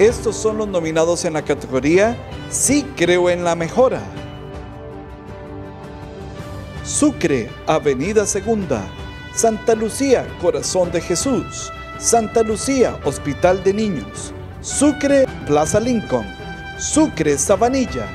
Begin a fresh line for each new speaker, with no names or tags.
Estos son los nominados en la categoría Sí creo en la mejora. Sucre, Avenida Segunda. Santa Lucía, Corazón de Jesús. Santa Lucía, Hospital de Niños. Sucre, Plaza Lincoln. Sucre, Sabanilla.